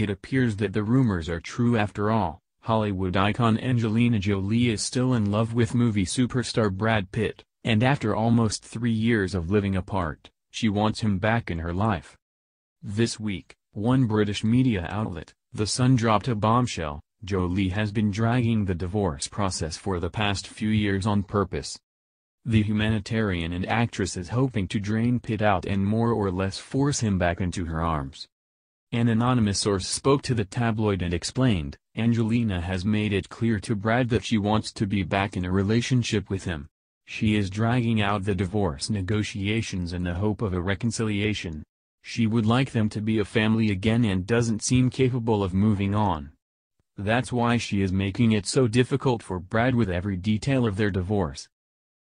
It appears that the rumors are true after all. Hollywood icon Angelina Jolie is still in love with movie superstar Brad Pitt, and after almost three years of living apart, she wants him back in her life. This week, one British media outlet, The Sun dropped a bombshell, Jolie has been dragging the divorce process for the past few years on purpose. The humanitarian and actress is hoping to drain Pitt out and more or less force him back into her arms. An anonymous source spoke to the tabloid and explained, Angelina has made it clear to Brad that she wants to be back in a relationship with him. She is dragging out the divorce negotiations in the hope of a reconciliation. She would like them to be a family again and doesn't seem capable of moving on. That's why she is making it so difficult for Brad with every detail of their divorce.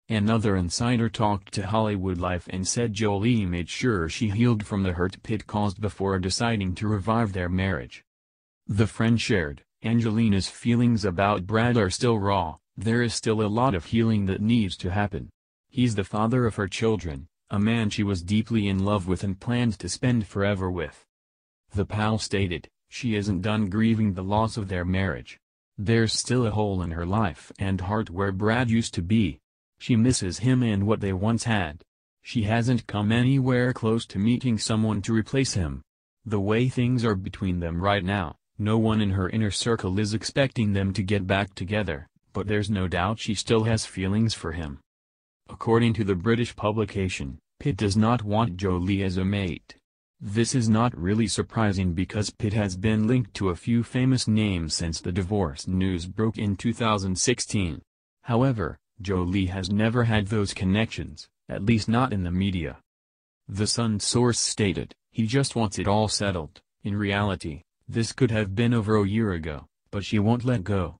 Another insider talked to Hollywood Life and said Jolie made sure she healed from the hurt Pitt caused before deciding to revive their marriage. The friend shared, Angelina's feelings about Brad are still raw, there is still a lot of healing that needs to happen. He's the father of her children, a man she was deeply in love with and planned to spend forever with. The pal stated, she isn't done grieving the loss of their marriage. There's still a hole in her life and heart where Brad used to be. She misses him and what they once had. She hasn't come anywhere close to meeting someone to replace him. The way things are between them right now, no one in her inner circle is expecting them to get back together, but there's no doubt she still has feelings for him. According to the British publication, Pitt does not want Jolie as a mate. This is not really surprising because Pitt has been linked to a few famous names since the divorce news broke in 2016. However, Jolie has never had those connections, at least not in the media. The Sun source stated, he just wants it all settled. In reality, this could have been over a year ago, but she won't let go.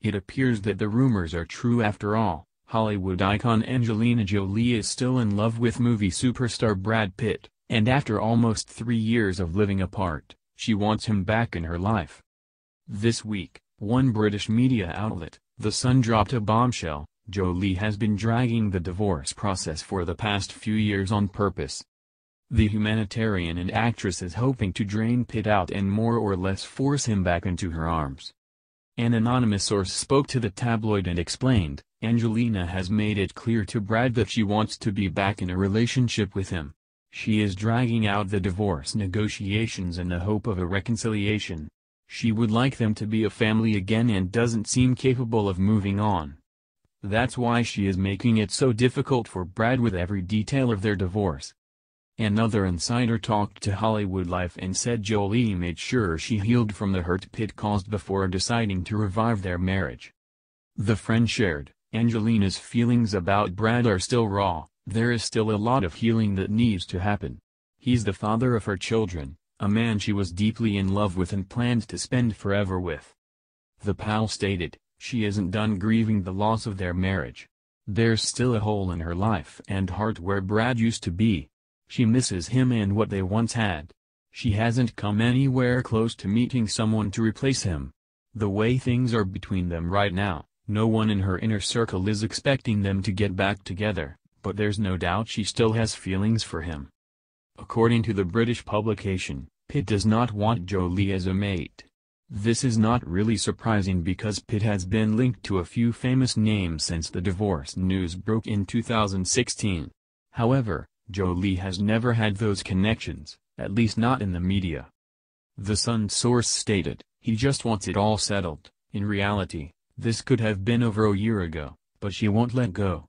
It appears that the rumors are true after all. Hollywood icon Angelina Jolie is still in love with movie superstar Brad Pitt, and after almost three years of living apart, she wants him back in her life. This week, one British media outlet, The Sun dropped a bombshell, Jolie has been dragging the divorce process for the past few years on purpose. The humanitarian and actress is hoping to drain Pitt out and more or less force him back into her arms. An anonymous source spoke to the tabloid and explained, Angelina has made it clear to Brad that she wants to be back in a relationship with him. She is dragging out the divorce negotiations in the hope of a reconciliation. She would like them to be a family again and doesn't seem capable of moving on. That's why she is making it so difficult for Brad with every detail of their divorce. Another insider talked to Hollywood Life and said Jolie made sure she healed from the hurt Pitt caused before deciding to revive their marriage. The friend shared, Angelina's feelings about Brad are still raw, there is still a lot of healing that needs to happen. He's the father of her children, a man she was deeply in love with and planned to spend forever with. The pal stated, she isn't done grieving the loss of their marriage. There's still a hole in her life and heart where Brad used to be. She misses him and what they once had. She hasn't come anywhere close to meeting someone to replace him. The way things are between them right now, no one in her inner circle is expecting them to get back together, but there's no doubt she still has feelings for him. According to the British publication, Pitt does not want Jolie as a mate. This is not really surprising because Pitt has been linked to a few famous names since the divorce news broke in 2016. However, Jolie has never had those connections, at least not in the media. The Sun source stated, he just wants it all settled. In reality, this could have been over a year ago, but she won't let go.